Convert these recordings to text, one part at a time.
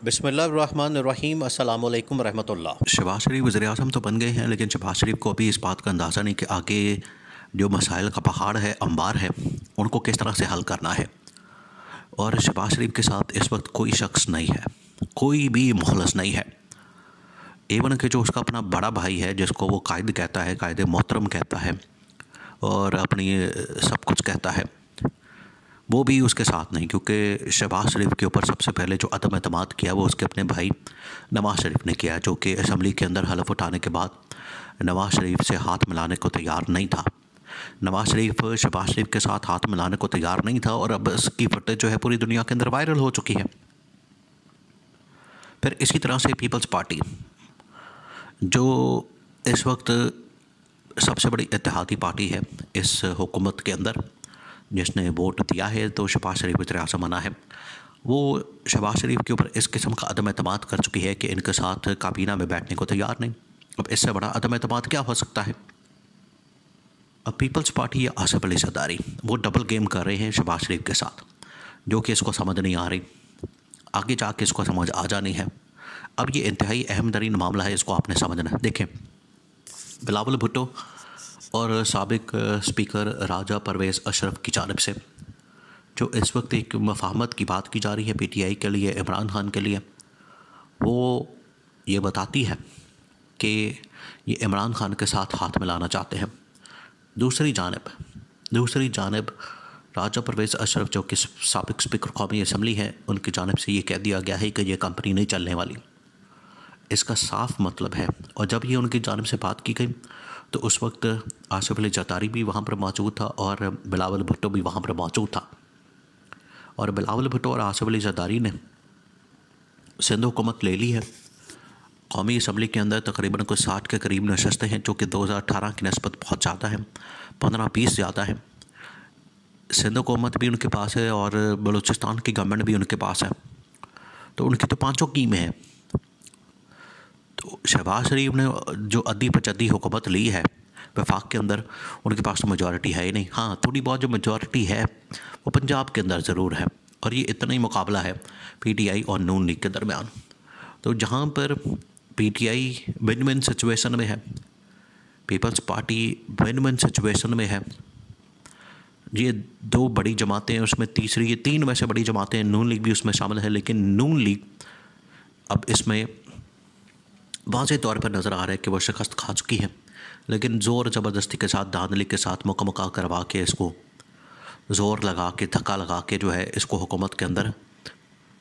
बसमीम अल्लाम शबाज शरीफ वज़ी अजम तो बन गए हैं, लेकिन शबाज शरीफ को अभी इस बात का अंदाज़ा नहीं कि आगे जो मसाइल का पहाड़ है, अंबार है, उनको किस तरह से हल करना है। और शबाज शरीफ के साथ इस वक्त कोई शख्स नहीं है, कोई भी मुखलस नहीं है। एवन के जो उसका अपना बड़ा भाई है, जिसको वो कायद कहता है, कायद मोहतरम कहता है, और अपनी सब कुछ कहता है। वो भी उसके साथ नहीं, क्योंकि शहबाज शरीफ के ऊपर सबसे पहले जो अदम अतमाद किया वो उसके अपने भाई नवाज़ शरीफ ने किया, जो कि असम्बली के अंदर हलफ उठाने के बाद नवाज़ शरीफ से हाथ मिलाने को तैयार नहीं था। नवाज़ शरीफ, शहबाज शरीफ के साथ हाथ मिलाने को तैयार नहीं था और अब इसकी फटेज जो है पूरी दुनिया के अंदर वायरल हो चुकी है। फिर इसी तरह से पीपल्स पार्टी, जो इस वक्त सबसे बड़ी इतिहादी पार्टी है इस हुकूमत के अंदर। जिसने वोट दिया है तो शबाज शरीफ वजर अजम बना है। वो शबाज शरीफ के ऊपर इस किस्म का अदम अतमाद कर चुकी है कि इनके साथ काबीना में बैठने को तैयार नहीं। अब इससे बड़ा अदम अतमाद क्या हो सकता है? अब पीपल्स पार्टी या आसफ अली सदारी वो डबल गेम कर रहे हैं शबाज शरीफ के साथ, जो कि इसको समझ नहीं आ रही। आगे जाके इसको समझ आ जानी है। अब ये इंतहाई अहम तरीन मामला है, इसको आपने समझना है। देखें, बिलावल भुट्टो और सबक स्पीकर राजा परवेज़ अशरफ की जानब से, जो इस वक्त एक मफाहमत की बात की जा रही है पी टी आई के लिए, इमरान खान के लिए, वो ये बताती है कि ये इमरान खान के साथ हाथ मिलाना चाहते हैं। दूसरी जानब दूसरी जानब राजा परवेज़ अशरफ, जो कि सबक स्पीकर कौमी असम्बली है, उनकी जानब से ये कह दिया गया है कि ये कंपनी नहीं चलने वाली। इसका साफ़ मतलब है, और जब ये उनकी जानब से बात की गई तो उस वक्त आसिफ अली जतारी भी वहाँ पर मौजूद था और बिलावल भुट्टो भी वहाँ पर मौजूद था। और बिलावल भुट्टो और आसिफ अली जतारी ने सिंध हुकूमत ले ली है। कौमी असम्बली के अंदर तकरीबन कोई साठ के करीब नशस्तें हैं, जो कि दो हज़ार अठारह की नस्बत बहुत ज़्यादा है, पंद्रह बीस ज़्यादा है। सिंध हुकूमत भी उनके पास है और बलूचिस्तान की गवर्नमेंट भी उनके पास है। तो उनकी तो पाँचों कीमें हैं। तो शहबाज शरीफ ने जो अद्दी पचदी हुकूमत ली है, वफाक के अंदर, उनके पास तो मेजॉरिटी है ही नहीं। हाँ थोड़ी बहुत जो मेजॉरिटी है, वो पंजाब के अंदर ज़रूर है, और ये इतना ही मुकाबला है पीटीआई और नून लीग के दरमियान। तो जहाँ पर पीटीआई विन विन सिचुएशन में है People's Party win win situation में है, ये दो बड़ी जमातें हैं, उसमें तीसरी, ये तीन वैसे बड़ी जमातें हैं, नून लीग भी उसमें शामिल है, लेकिन नून लीग अब इसमें वाज तौर पर नज़र आ रहा है कि वह शिकस्त खा चुकी है, लेकिन ज़ोर ज़बरदस्ती के साथ धांधली के साथ मुकमका करवा के इसको ज़ोर लगा के, धक्का लगा के जो है इसको हुकूमत के अंदर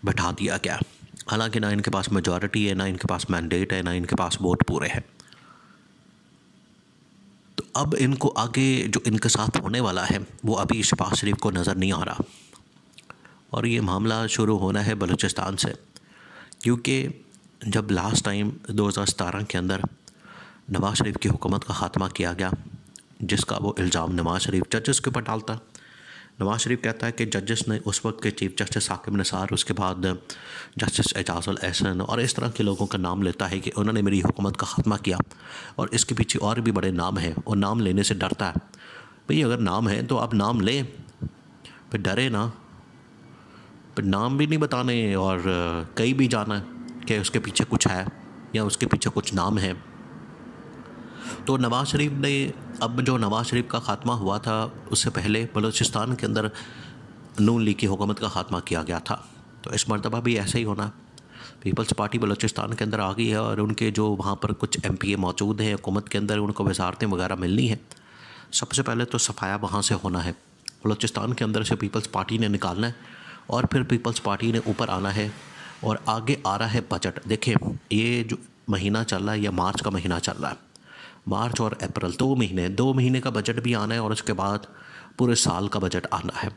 बैठा दिया गया। हालाँकि ना इनके पास मेजॉरिटी है, ना इनके पास मैंडेट है, ना इनके पास वोट पूरे हैं। तो अब इनको आगे जो इनके साथ होने वाला है, वो अभी शबाज शरीफ को नज़र नहीं आ रहा। और ये मामला शुरू होना है बलूचिस्तान से, क्योंकि जब लास्ट टाइम दो हज़ार सतारह के अंदर नवाज़ शरीफ की हुकूमत का ख़ात्मा किया गया, जिसका वो इल्ज़ाम नवाज़ शरीफ जजेस के ऊपर डालता। नवाज़ शरीफ कहता है कि जजेस ने उस वक्त के चीफ जस्टिस साकिब नसार, उसके बाद जस्टिस एजाजुल एहसन और इस तरह के लोगों का नाम लेता है कि उन्होंने मेरी हुकूमत का ख़ात्मा किया। और इसके पीछे और भी बड़े नाम हैं और नाम लेने से डरता है। भाई, अगर नाम है तो आप नाम लें फिर डरे ना। फिर नाम भी नहीं बताने और कहीं भी जाना। है कि उसके पीछे कुछ है या उसके पीछे कुछ नाम है। तो नवाज़ शरीफ ने अब जो नवाज़ शरीफ का ख़ात्मा हुआ था, उससे पहले बलूचिस्तान के अंदर नून लीग की हुकूमत का ख़ात्मा किया गया था। तो इस मरतबा भी ऐसा ही होना। पीपल्स पार्टी बलूचिस्तान के अंदर आ गई है और उनके जो वहाँ पर कुछ एम पी ए मौजूद हैं हुकूमत के अंदर, उनको वजारतें वगैरह मिलनी है। सबसे पहले तो सफाया वहाँ से होना है। बलूचिस्तान के अंदर से पीपल्स पार्टी ने निकालना है और फिर पीपल्स पार्टी ने ऊपर आना है। और आगे आ रहा है बजट। देखिए, ये जो महीना चल रहा है, या मार्च का महीना चल रहा है। मार्च और अप्रैल, दो महीने दो महीने का बजट भी आना है और उसके बाद पूरे साल का बजट आना है,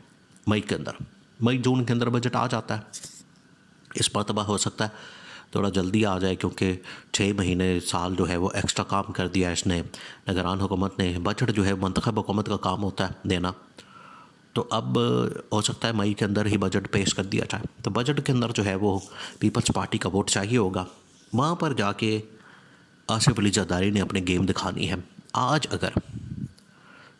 मई के अंदर। मई, जून के अंदर बजट आ जाता है। इस मरतबा हो सकता है। थोड़ा जल्दी आ जाए, क्योंकि छः महीने साल जो है वो एक्स्ट्रा काम कर दिया इसने। निगरान हुकूमत ने। बजट जो है, मंतखब हुकूमत का काम होता है देना। तो अब, हो सकता है मई के अंदर ही बजट पेश कर दिया जाए। तो बजट के अंदर जो है वो पीपल्स पार्टी का वोट चाहिए होगा। वहाँ पर जाके आसिफ अली जरदारी ने अपने गेम दिखानी है। आज अगर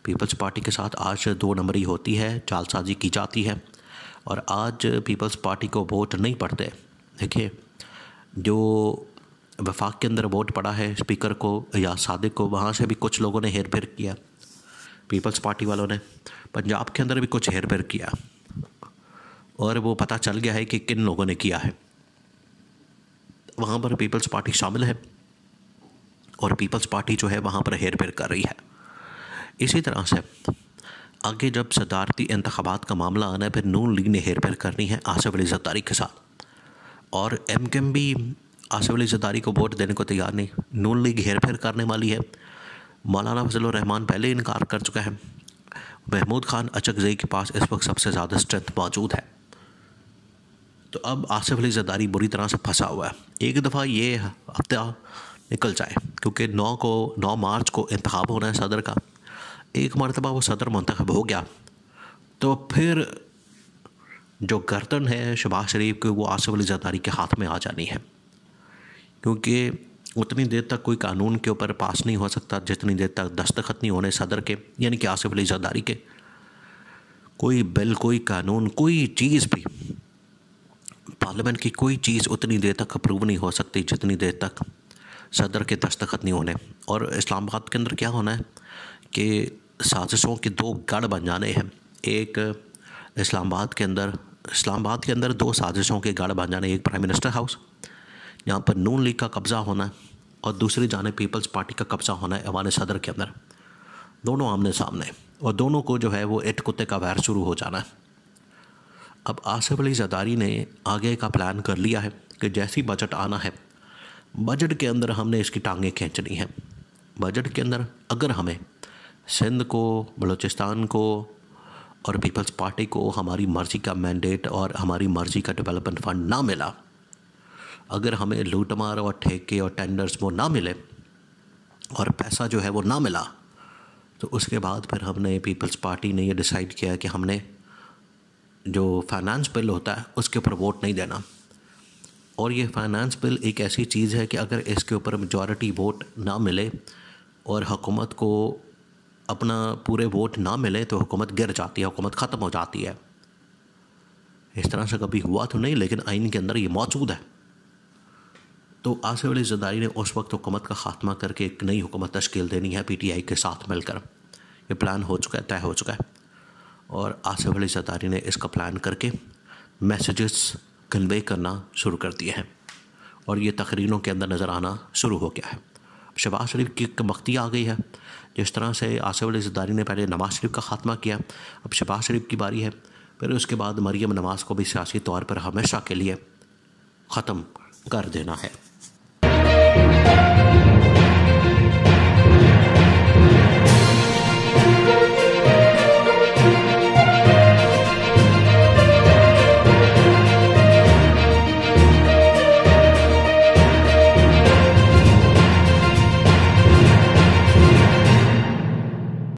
पीपल्स पार्टी के साथ आज दो नंबरी होती है, चालसाजी की जाती है, और आज पीपल्स पार्टी को वोट नहीं पड़ते, देखिए, जो वफाक के अंदर वोट पड़ा है स्पीकर को या सादिक को, वहाँ से भी कुछ लोगों ने हेर फेर किया। पीपल्स पार्टी वालों ने पंजाब के अंदर भी कुछ हेर फेर किया। और वो पता चल गया है कि किन लोगों ने किया है। वहाँ पर पीपल्स पार्टी शामिल है और पीपल्स पार्टी जो है वहाँ पर हेर फेर कर रही है। इसी तरह से आगे जब सदारती इंतबात का मामला आना है, फिर नून लीग ने हेर फेर करनी है आसफ अली जरदारी के साथ। और एम भी आसफ अली जरदारी को वोट देने को तैयार नहीं, नून लीग हेर फेर करने वाली है। मौलाना फजल रहमान पहले इनकार कर चुका है। महमूद खान अचकजई के पास इस वक्त सबसे ज़्यादा स्ट्रेंथ मौजूद है। तो अब आसिफ अली जरदारी बुरी तरह से फंसा हुआ है। एक दफ़ा ये हफ़्ता निकल जाए, क्योंकि नौ को, नौ मार्च को इंतखब होना है सदर का। एक मरतबा वो सदर मंतखब हो गया। तो फिर जो गर्दन है शबाज शरीफ की, वो आसिफ अली जरदारी के हाथ में आ जानी है। क्योंकि उतनी देर तक कोई कानून के ऊपर पास नहीं हो सकता, जितनी देर तक दस्तखत नहीं होने सदर के, यानी कि आसिफ अली जरदारी के। कोई बिल, कोई कानून, कोई चीज़ भी, पार्लियामेंट की कोई चीज़ उतनी देर तक अप्रूव नहीं हो सकती, जितनी देर तक सदर के दस्तखत नहीं होने। और इस्लामाबाद के अंदर क्या होना है कि साजिशों के दो गढ़ बन जाने हैं। एक इस्लामाबाद के अंदर, इस्लामाबाद के अंदर दो साजिशों के गढ़ बन जाने एक प्राइम मिनिस्टर हाउस यहाँ पर नून लीग का कब्ज़ा होना है और दूसरी जाने पीपल्स पार्टी का कब्ज़ा होना है अवान सदर के अंदर। दोनों आमने सामने और दोनों को जो है वो इट कुत्ते का वैर शुरू हो जाना है। अब आसिफ अली जदारी ने आगे का प्लान कर लिया है कि जैसी बजट आना है, बजट के अंदर हमने इसकी टांगें खींचनी हैं। बजट के अंदर अगर हमें सिंध को, बलूचिस्तान को और पीपल्स पार्टी को हमारी मर्ज़ी का मैंडेट और हमारी मर्ज़ी का डेवलपमेंट फंड ना मिला अगर हमें लूटमार और ठेके और टेंडर्स वो ना मिले और पैसा जो है वो ना मिला तो उसके बाद फिर हमने पीपल्स पार्टी ने ये डिसाइड किया कि हमने जो फाइनेंस बिल होता है उसके ऊपर वोट नहीं देना। और ये फाइनेंस बिल एक ऐसी चीज़ है कि अगर इसके ऊपर मेजॉरिटी वोट ना मिले और हुकूमत को अपना पूरे वोट ना मिले तो हुकूमत गिर जाती है, हुकूमत ख़त्म हो जाती है। इस तरह से कभी हुआ तो नहीं, लेकिन आइन के अंदर ये मौजूद है। तो आसिफ अली जदारी ने उस वक्त हुकूमत का ख़ात्मा करके एक नई हुकूमत तश्कील देनी है पी टी आई के साथ मिलकर। ये प्लान हो चुका है, तय हो चुका है। और आसिफ अली जदारी ने इसका प्लान करके मैसेजेस कन्वे करना शुरू कर दिए हैं। और ये तकरीरों के अंदर नज़र आना शुरू हो गया है। शबाज शरीफ की मख्ती आ गई है। जिस तरह से आसिफ अली जदारी ने पहले नवाज़ शरीफ का ख़ात्मा किया, अब शबाज शरीफ की बारी है। फिर उसके बाद मरीम नवाज़ को भी सियासी तौर पर हमेशा के लिए ख़त्म कर देना है।